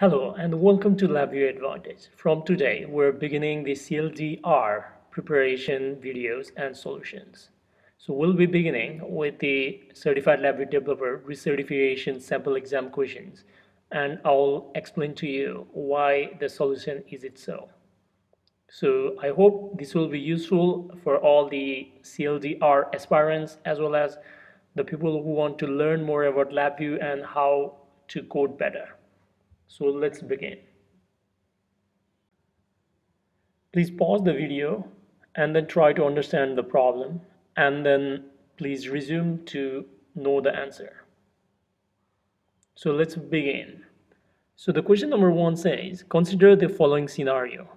Hello and welcome to LabVIEW Advantage. From today, we're beginning the CLDR preparation videos and solutions. So we'll be beginning with the Certified LabVIEW Developer Recertification Sample Exam questions and I'll explain to you why the solution is it so. So I hope this will be useful for all the CLDR aspirants as well as the people who want to learn more about LabVIEW and how to code better. So let's begin. Please pause the video and then try to understand the problem and then please resume to know the answer. So let's begin. So the question number one says, consider the following scenario.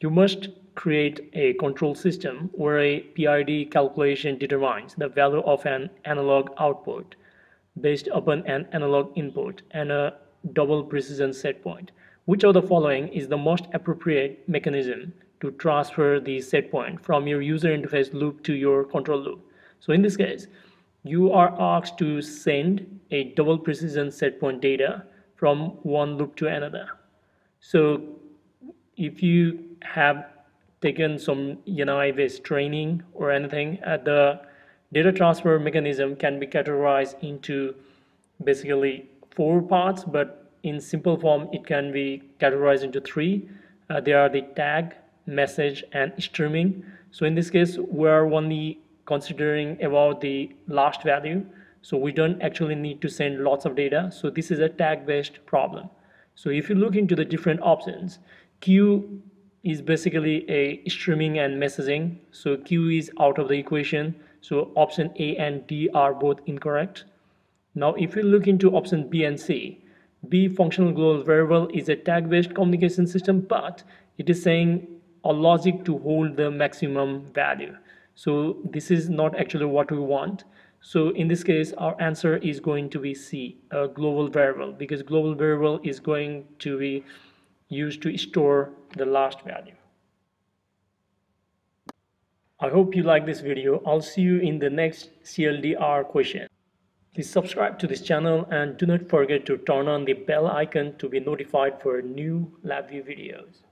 You must create a control system where a PID calculation determines the value of an analog output based upon an analog input and a double precision set point. Which of the following is the most appropriate mechanism to transfer the set point from your user interface loop to your control loop? So in this case, you are asked to send a double precision set point data from one loop to another. So if you have taken some NI-based training or anything, uh, the data transfer mechanism can be categorized into basically four parts, but in simple form, it can be categorized into three. Uh, are the tag, message, and streaming. So in this case, we're only considering about the last value. So we don't actually need to send lots of data. So this is a tag-based problem. So if you look into the different options, queue is basically a streaming and messaging. So queue is out of the equation. So option A and D are both incorrect. Now if you look into option B and C, B functional global variable is a tag-based communication system, but it is saying a logic to hold the maximum value. So this is not actually what we want. So in this case, our answer is going to be C, a global variable, because global variable is going to be used to store the last value. I hope you like this video. I'll see you in the next CLDR question. Please subscribe to this channel and do not forget to turn on the bell icon to be notified for new LabVIEW videos.